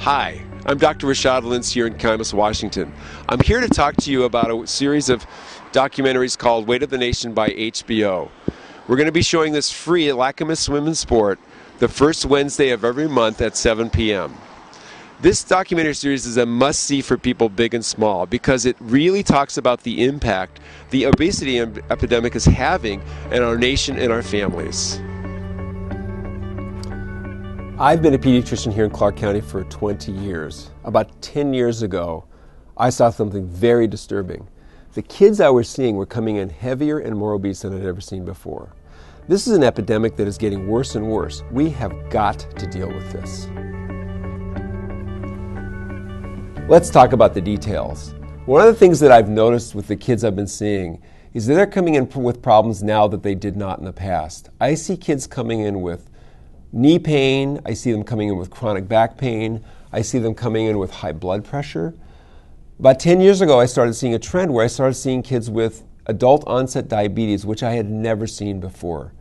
Hi, I'm Dr. Rashad Lintz here in Camas, Washington. I'm here to talk to you about a series of documentaries called Weight of the Nation by HBO. We're going to be showing this free at LaCamas Swim & Sport the first Wednesday of every month at 7 p.m. This documentary series is a must see for people big and small because it really talks about the impact the obesity epidemic is having in our nation and our families. I've been a pediatrician here in Clark County for 20 years. About 10 years ago, I saw something very disturbing. The kids I was seeing were coming in heavier and more obese than I'd ever seen before. This is an epidemic that is getting worse and worse. We have got to deal with this. Let's talk about the details. One of the things that I've noticed with the kids I've been seeing is that they're coming in with problems now that they did not in the past. I see kids coming in with knee pain. I see them coming in with chronic back pain. I see them coming in with high blood pressure. About 10 years ago, I started seeing a trend where I started seeing kids with adult onset diabetes, which I had never seen before.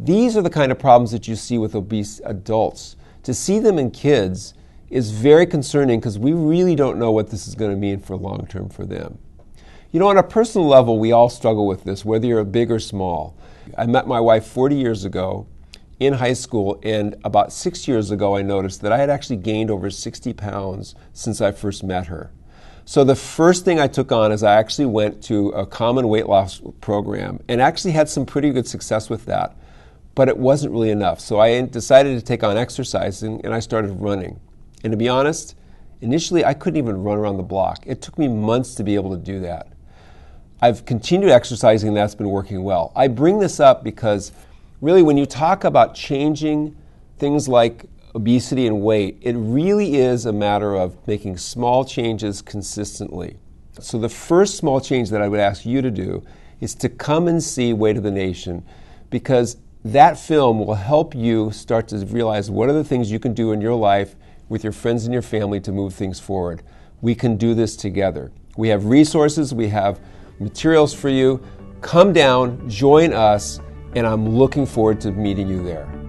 These are the kind of problems that you see with obese adults. To see them in kids is very concerning because we really don't know what this is going to mean for long term for them. You know, on a personal level, we all struggle with this, whether you're big or small. I met my wife 40 years ago in high school, and about six years ago, I noticed that I had actually gained over 60 pounds since I first met her. So the first thing I took on is I actually went to a common weight loss program and actually had some pretty good success with that, but it wasn't really enough. So I decided to take on exercising and I started running. And to be honest, initially I couldn't even run around the block. It took me months to be able to do that. I've continued exercising and that's been working well. I bring this up because really, when you talk about changing things like obesity and weight, it really is a matter of making small changes consistently. So, the first small change that I would ask you to do is to come and see Weight of the Nation because that film will help you start to realize what are the things you can do in your life with your friends and your family to move things forward. We can do this together. We have resources, we have materials for you. Come down, join us and I'm looking forward to meeting you there.